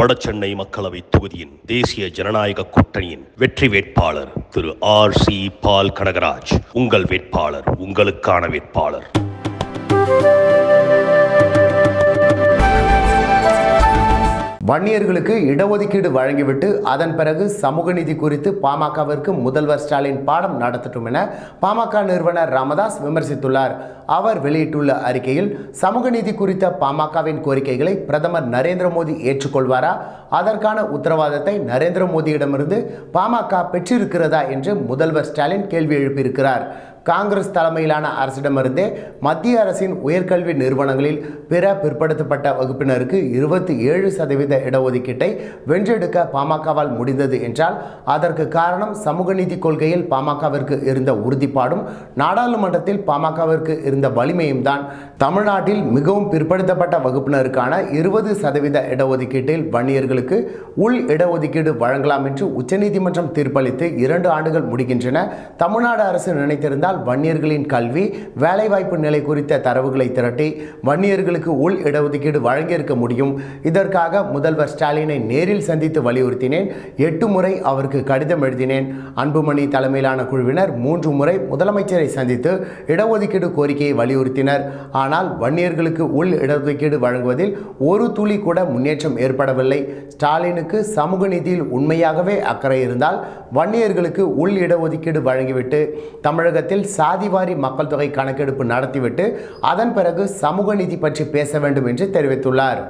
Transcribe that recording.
வடசென்னை மக்களவை தொகுதியின் தேசிய ஜனநாயக கூட்டணியின் வெற்றி வேட்பாளர் திரு ஆர் சி பால் கனகராஜ். உங்கள் வேட்பாளர் உங்களுக்கான வேட்பாளர். வன்னியர்களுக்கு இடஒதுக்கீடு வழங்கிவிட்டு அதன் பிறகு சமூக நீதி குறித்து பாமகவிற்கு முதல்வர் ஸ்டாலின் பாடம் நடத்தட்டும் என பாமக நிறுவனர் ராமதாஸ் விமர்சித்துள்ளார். அவர் வெளியிட்டுள்ள அறிக்கையில் சமூக நீதி குறித்த பாமகவின் கோரிக்கைகளை பிரதமர் நரேந்திர மோடி ஏற்றுக்கொள்வாரா? அதற்கான உத்தரவாதத்தை நரேந்திர மோடியிடமிருந்து பாமக பெற்றிருக்கிறதா? என்று முதல்வர் ஸ்டாலின் கேள்வி எழுப்பியிருக்கிறார். காங்கிரஸ் தலைமையிலான அரசிடமிருந்தே மத்திய அரசின் உயர்கல்வி நிறுவனங்களில் பிற பிற்படுத்தப்பட்ட வகுப்பினருக்கு இருபத்தி ஏழு சதவீத இடஒதுக்கீட்டை வென்றெடுக்க பாமகவால் முடிந்தது என்றால் அதற்கு காரணம் சமூக நீதி கொள்கையில் பாமகவிற்கு இருந்த உறுதிப்பாடும் நாடாளுமன்றத்தில் பாமகவிற்கு இருந்த வலிமையும் தான். தமிழ்நாட்டில் மிகவும் பிற்படுத்தப்பட்ட வகுப்பினருக்கான இருபது சதவீத இடஒதுக்கீட்டில் வன்னியர்களுக்கு உள் இடஒதுக்கீடு வழங்கலாம் என்று உச்சநீதிமன்றம் தீர்ப்பளித்து இரண்டு ஆண்டுகள் முடிகின்றன. தமிழ்நாடு அரசு நினைத்திருந்தால் வன்னியர்களின் கல்வி வேலைவாய்ப்பு நிலை குறித்த தரவுகளை திரட்டி வன்னியர்களுக்கு உள் இடஒதுக்கீடு வழங்கியிருக்க முடியும். இதற்காக முதல்வர் ஸ்டாலினை நேரில் சந்தித்து வலியுறுத்தினேன். எட்டு முறை அவருக்கு கடிதம் எழுதினேன். அன்புமணி தலைமையிலான குழுவினர் மூன்று முறை முதலமைச்சரை சந்தித்து இடஒதுக்கீடு கோரிக்கையை வலியுறுத்தினர். ஆனால் வன்னியர்களுக்கு உள் இடஒதுக்கீடு வழங்குவதில் ஒரு துளி கூட முன்னேற்றம் ஏற்படவில்லை. ஸ்டாலினுக்கு சமூக நீதியில் உண்மையாகவே அக்கறை இருந்தால் வன்னியர்களுக்கு உள் இடஒதுக்கீடு வழங்கிவிட்டு தமிழகத்தில் சாதிவாரி மக்கள் தொகை கணக்கெடுப்பு நடத்திவிட்டு அதன் பிறகு சமூக நீதி பற்றி பேச வேண்டும் என்று தெரிவித்துள்ளார்.